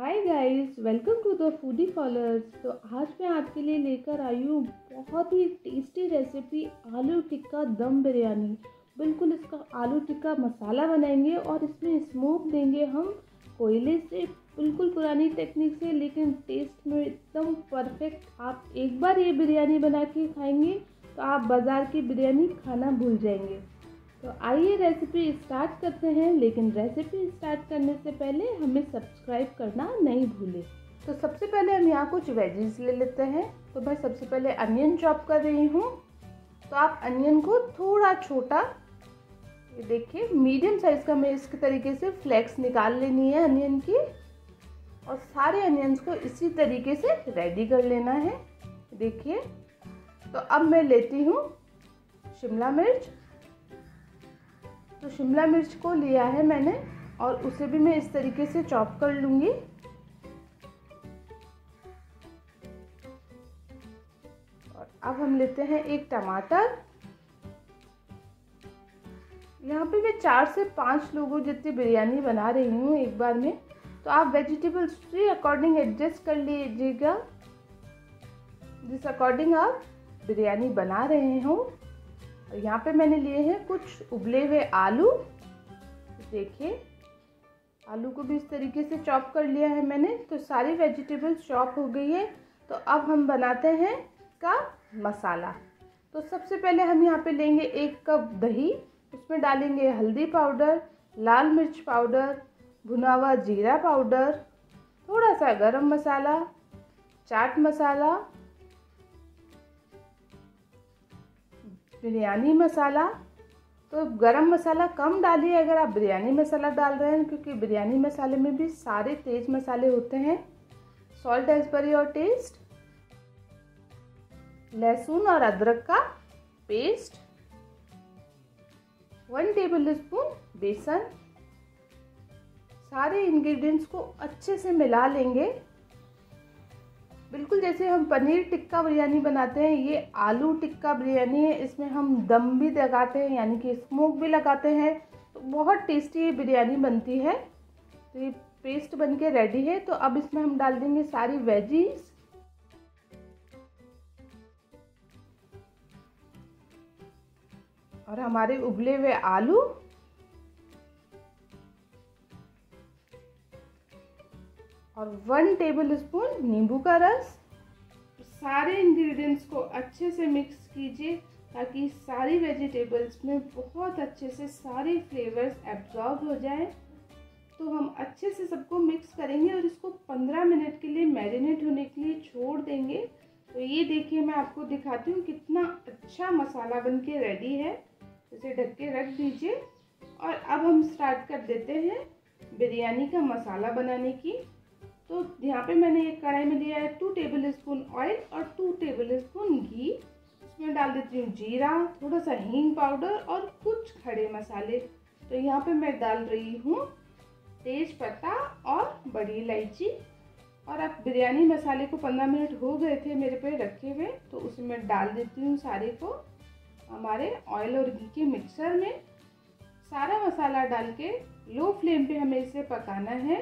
Hi guys welcome to the foodie followers तो आज मैं आपके लिए लेकर आई हूँ बहुत ही टेस्टी रेसिपी आलू टिक्का दम बिरयानी। बिल्कुल इसका आलू टिक्का मसाला बनाएँगे और इसमें स्मोक देंगे हम कोयले से। बिल्कुल पुरानी टेक्निक से, लेकिन टेस्ट में एकदम परफेक्ट आप एक बार ये बिरयानी बना के खाएँगे तो आप बाज़ार की बिरयानी खाना भूल जाएँगे। तो आइए रेसिपी स्टार्ट करते हैं, लेकिन रेसिपी स्टार्ट करने से पहले हमें सब्सक्राइब करना नहीं भूलें। तो सबसे पहले हम यहाँ कुछ वेजेस ले लेते हैं। तो मैं सबसे पहले अनियन चॉप कर रही हूँ। तो आप अनियन को थोड़ा छोटा, ये देखिए मीडियम साइज़ का मैं इसके तरीके से फ्लेक्स निकाल लेनी है अनियन की। और सारे अनियंस को इसी तरीके से रेडी कर लेना है। देखिए तो अब मैं लेती हूँ शिमला मिर्च। तो शिमला मिर्च को लिया है मैंने और उसे भी मैं इस तरीके से चॉप कर लूँगी। और अब हम लेते हैं एक टमाटर। यहाँ पे मैं चार से पाँच लोगों जितनी बिरयानी बना रही हूँ एक बार में। तो आप वेजिटेबल्स के अकॉर्डिंग एडजस्ट कर लीजिएगा। जिस अकॉर्डिंग आप बिरयानी बना रहे हो। और यहाँ पे मैंने लिए हैं कुछ उबले हुए आलू। देखिए, आलू को भी इस तरीके से चॉप कर लिया है मैंने। तो सारी वेजिटेबल्स चॉप हो गई है। तो अब हम बनाते हैं का मसाला। तो सबसे पहले हम यहाँ पे लेंगे एक कप दही। उसमें डालेंगे हल्दी पाउडर, लाल मिर्च पाउडर, भुना हुआ जीरा पाउडर, थोड़ा सा गरम मसाला, चाट मसाला बिरयानी मसाला तो गरम मसाला कम डालिए अगर आप बिरयानी मसाला डाल रहे हैं, क्योंकि बिरयानी मसाले में भी सारे तेज मसाले होते हैं। Salt as per your taste लहसुन और अदरक का पेस्ट वन टेबल स्पून बेसन। सारे इंग्रेडिएंट्स को अच्छे से मिला लेंगे। बिल्कुल, जैसे हम पनीर टिक्का बिरयानी बनाते हैं, ये आलू टिक्का बिरयानी है, इसमें हम दम भी लगाते हैं, यानी कि स्मोक भी लगाते हैं तो बहुत टेस्टी ये बिरयानी बनती है। तो ये पेस्ट बन के रेडी है तो अब इसमें हम डाल देंगे सारी वेजीज और हमारे उबले हुए आलू। और वन टेबल स्पून नींबू का रस। सारे इंग्रेडिएंट्स को अच्छे से मिक्स कीजिए ताकि सारी वेजिटेबल्स में बहुत अच्छे से सारे फ्लेवर्स एब्जॉर्ब हो जाए। तो हम अच्छे से सबको मिक्स करेंगे और इसको 15 मिनट के लिए मैरिनेट होने के लिए छोड़ देंगे। तो ये देखिए मैं आपको दिखाती हूँ कितना अच्छा मसाला बन के रेडी है। इसे ढक के रख दीजिए। और अब हम स्टार्ट कर देते हैं बिरयानी का मसाला बनाने की। तो यहाँ पे मैंने एक कढ़ाई में लिया है टू टेबल स्पून ऑयल और टू टेबल स्पून घी। इसमें डाल देती हूँ जीरा, थोड़ा सा हींग पाउडर और कुछ खड़े मसाले। तो यहाँ पे मैं डाल रही हूँ तेज पत्ता और बड़ी इलायची। और अब बिरयानी मसाले को पंद्रह मिनट हो गए थे मेरे पे रखे हुए तो उसमें डाल देती हूँ सारे को हमारे ऑयल और घी के मिक्सर में। सारा मसाला डाल के लो फ्लेम पे हमें इसे पकाना है।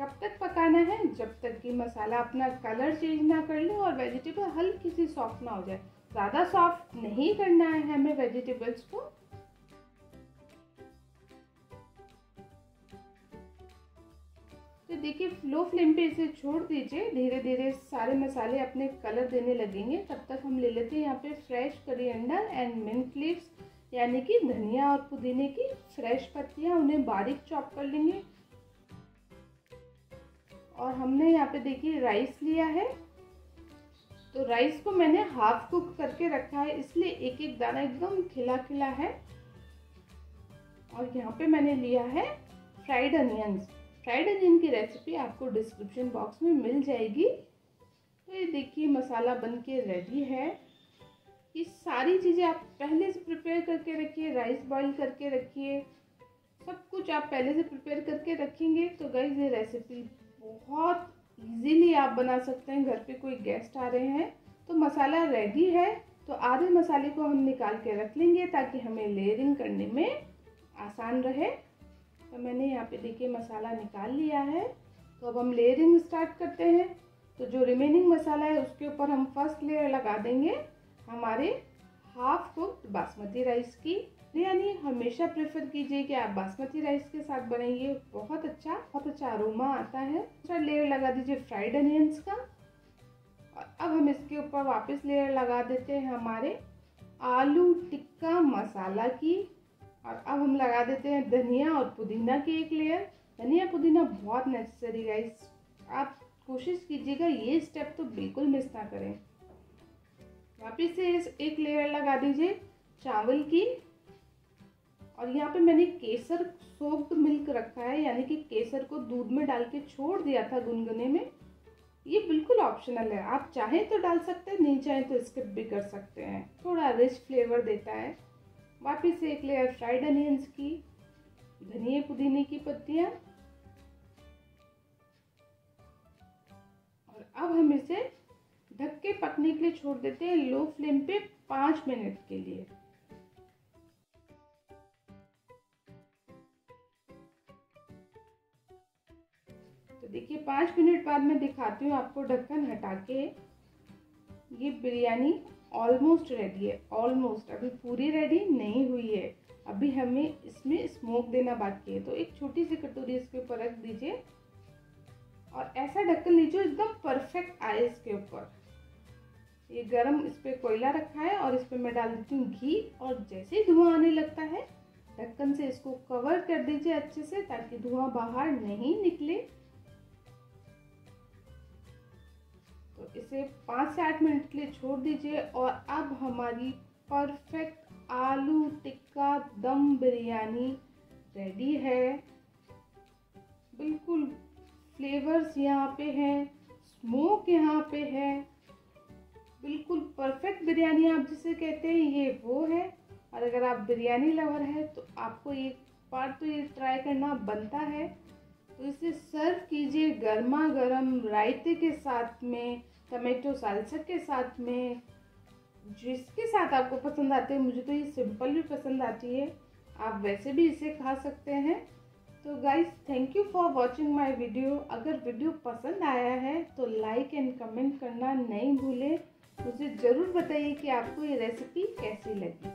कब तक पकाना है? जब तक कि मसाला अपना कलर चेंज ना कर ले और वेजिटेबल हल्की सी सॉफ्ट ना हो जाए। ज़्यादा सॉफ्ट नहीं करना है हमें वेजिटेबल्स को। तो देखिए लो फ्लेम पे इसे छोड़ दीजिए। धीरे धीरे सारे मसाले अपने कलर देने लगेंगे। तब तक हम ले लेते हैं यहाँ पे fresh coriander and mint leaves यानी कि धनिया और पुदीने की फ्रेश पत्तियाँ। उन्हें बारीक चॉप कर लेंगे। हमने यहाँ पे देखिए राइस लिया है। तो राइस को मैंने हाफ़ कुक करके रखा है, इसलिए एक एक दाना एकदम खिला खिला है। और यहाँ पे मैंने लिया है फ्राइड अनियंस फ्राइड अनियन की रेसिपी आपको डिस्क्रिप्शन बॉक्स में मिल जाएगी। तो ये देखिए मसाला बन के रेडी है। ये सारी चीज़ें आप पहले से प्रिपेयर करके रखिए राइस बॉईल करके रखिए। सब कुछ आप पहले से प्रिपेयर करके रखेंगे। तो गई ये रेसिपी बहुत इजीली आप बना सकते हैं। घर पे कोई गेस्ट आ रहे हैं तो मसाला रेडी है तो आधे मसाले को हम निकाल के रख लेंगे ताकि हमें लेयरिंग करने में आसान रहे। तो मैंने यहाँ पे देखिए मसाला निकाल लिया है। तो अब हम लेयरिंग स्टार्ट करते हैं। तो जो रिमेनिंग मसाला है, उसके ऊपर हम फ़र्स्ट लेयर लगा देंगे हमारे हाफ़ कुक्ड बासमती राइस की। बिरयानी हमेशा प्रेफर कीजिए कि आप बासमती राइस के साथ बनाइए। बहुत अच्छा बहुत अच्छा अरोमा आता है। दूसरा लेयर लगा दीजिए फ्राइड अनियंस का। और अब हम इसके ऊपर वापस लेयर लगा देते हैं हमारे आलू टिक्का मसाला की। और अब हम लगा देते हैं धनिया और पुदीना की एक लेयर धनिया पुदीना बहुत नेसेसरी गाइस आप कोशिश कीजिएगा ये स्टेप तो बिल्कुल मिस ना करें। वापिस से एक लेयर लगा दीजिए चावल की। और यहाँ पे मैंने केसर सोप्ड मिल्क रखा है, यानी कि केसर को दूध में डाल के छोड़ दिया था गुनगुने में। ये बिल्कुल ऑप्शनल है। आप चाहें तो डाल सकते हैं, नहीं चाहें तो स्किप भी कर सकते हैं। थोड़ा रिच फ्लेवर देता है। वापिस एक लेयर फ्राइड अनियंस की, धनिया पुदीने की पत्तियाँ। और अब हम इसे ढक के पकने के लिए छोड़ देते हैं लो फ्लेम पे पाँच मिनट के लिए। देखिए, पाँच मिनट बाद मैं दिखाती हूँ आपको ढक्कन हटा के। ये बिरयानी ऑलमोस्ट रेडी है ऑलमोस्ट अभी पूरी रेडी नहीं हुई है। अभी हमें इसमें स्मोक देना बाकी है। तो एक छोटी सी कटोरी इसके ऊपर रख दीजिए। और ऐसा ढक्कन लीजिए, एकदम परफेक्ट आए इसके ऊपर। ये गरम इस पर कोयला रखा है और इस पर मैं डाल देती हूँ घी। और जैसे ही धुआँ आने लगता है, ढक्कन से इसको कवर कर दीजिए अच्छे से, ताकि धुआँ बाहर नहीं निकले। तो इसे पाँच से आठ मिनट के लिए छोड़ दीजिए और अब हमारी परफेक्ट आलू टिक्का दम बिरयानी रेडी है। बिल्कुल फ्लेवर्स यहाँ पे हैं, स्मोक यहाँ पे है। बिल्कुल परफेक्ट बिरयानी आप जिसे कहते हैं, ये वो है। और अगर आप बिरयानी लवर है तो आपको एक बार तो ये ट्राई करना बनता है। तो इसे सर्व कीजिए गर्मा गर्म रायते के साथ में, टमेटो सालसा के साथ में। जिसके साथ आपको पसंद आते हैं, मुझे तो ये सिंपल भी पसंद आती है। आप वैसे भी इसे खा सकते हैं। तो guys thank you for watching my video अगर वीडियो पसंद आया है तो लाइक एंड कमेंट करना नहीं भूलें। मुझे ज़रूर बताइए कि आपको ये रेसिपी कैसी लगी।